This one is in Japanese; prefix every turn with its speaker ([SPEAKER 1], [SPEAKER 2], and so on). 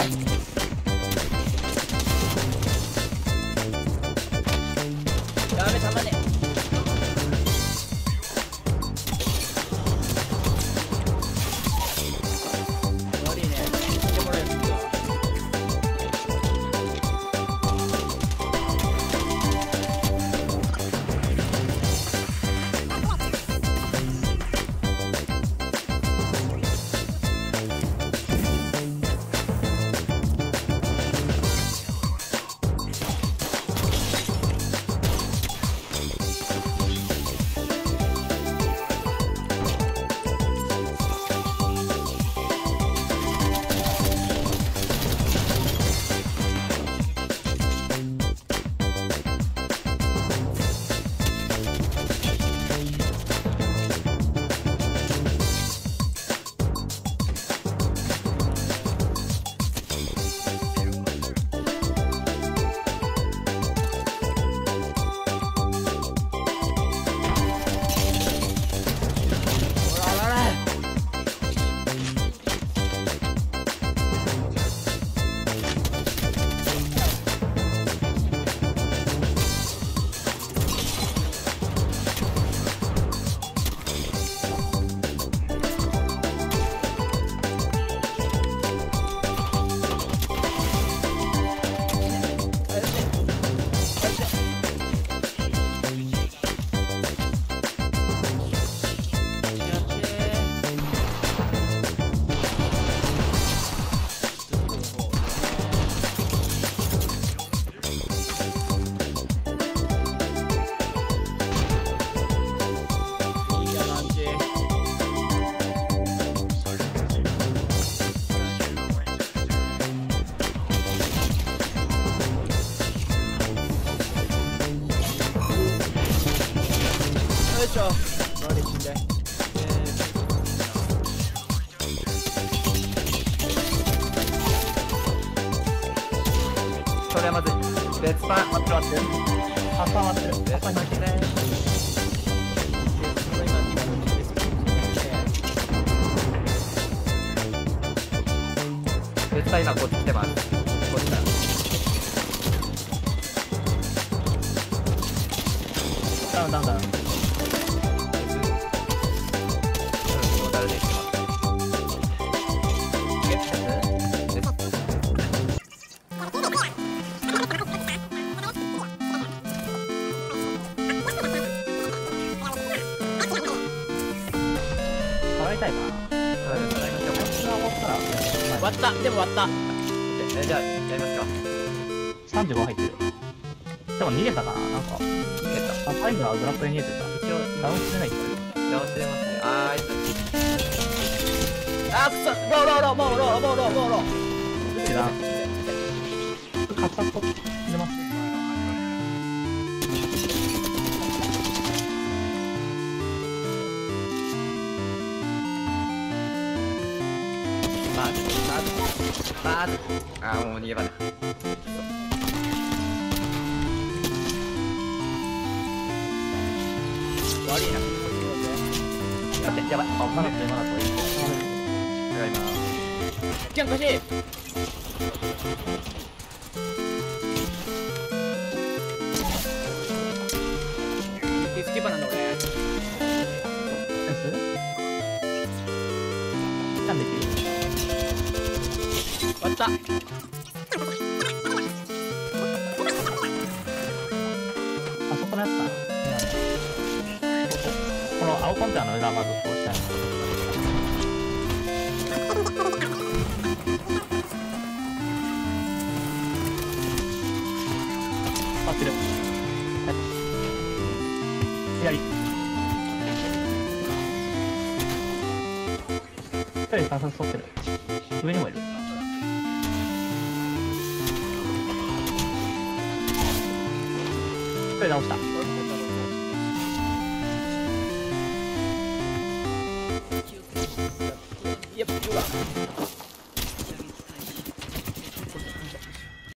[SPEAKER 1] オいしょ周り死んで
[SPEAKER 2] それはまずい別パン待って待って葉っぱ待ってる別パン待ってね別パン今こっち来てますこっちだダウンダウンダウン
[SPEAKER 3] たいかな。終わった。ら
[SPEAKER 1] 終わったでも終わった。
[SPEAKER 2] えじゃあやりますか。
[SPEAKER 3] 35入ってるでも逃げたかななんか。
[SPEAKER 2] ゲット
[SPEAKER 3] あタイムはグラップルに逃げてた
[SPEAKER 2] 一応
[SPEAKER 3] ダウンしてないけ
[SPEAKER 2] 直してますね。あーあいつ
[SPEAKER 1] あーくそ。ローローローもうローもうローもうロー。
[SPEAKER 3] ど知らん。カッタッと出ます
[SPEAKER 2] まあまあまああーもう逃げ場だ
[SPEAKER 1] 悪いな
[SPEAKER 2] 待ってやばい
[SPEAKER 3] あまだと今だといい
[SPEAKER 2] やります
[SPEAKER 1] キャン貸しデやつな
[SPEAKER 3] のこの青コンテナの裏まず通したいあってるはい。左。一人観察取ってる。上にもいる。一人直した。
[SPEAKER 1] やうわ